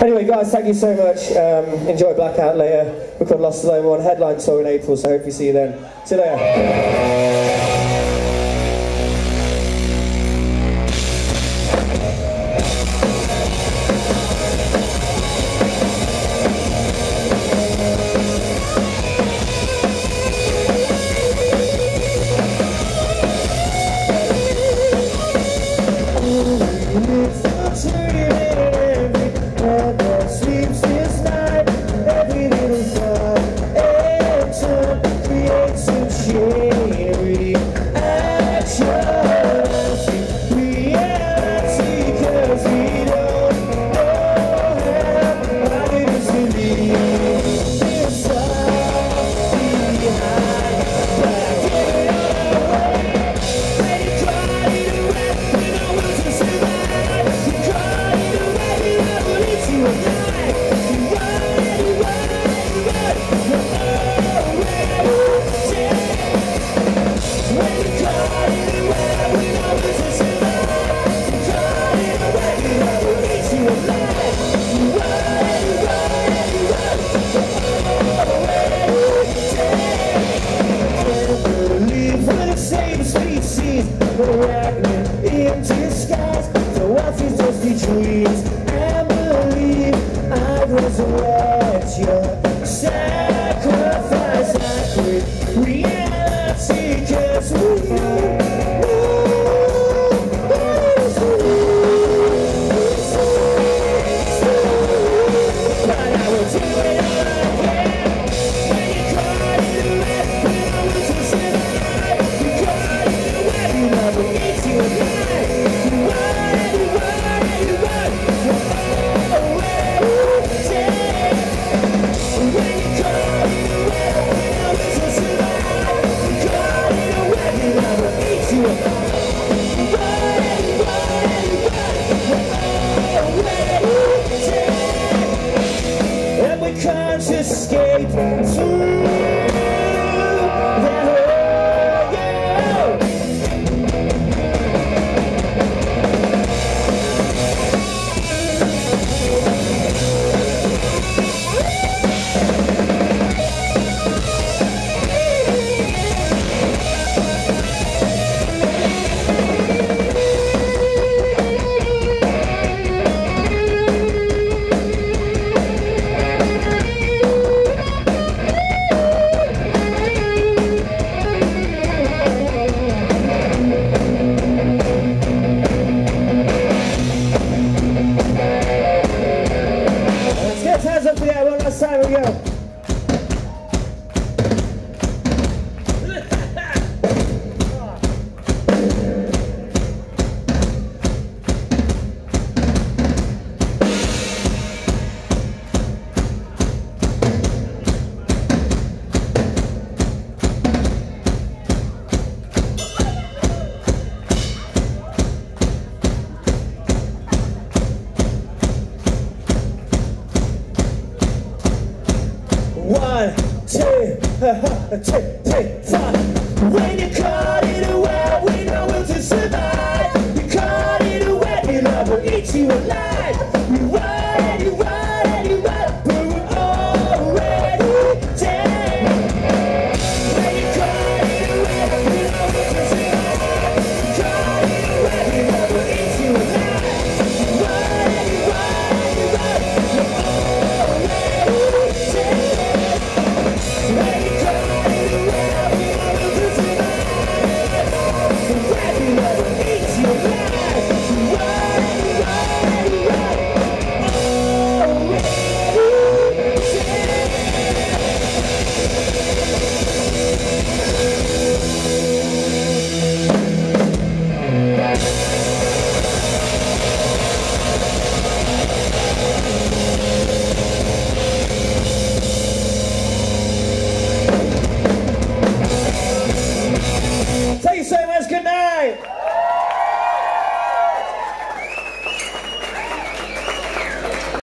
Anyway, guys, thank you so much. Um, enjoy Blackout later. We've got LostAlone on headline tour in April, so I hope you see you then. See you later. Sacrifice, Música And we can't escape through two, two, three, four. When you're caught in a web, we know we'll to survive. You're caught in a web, your love will eat you alive.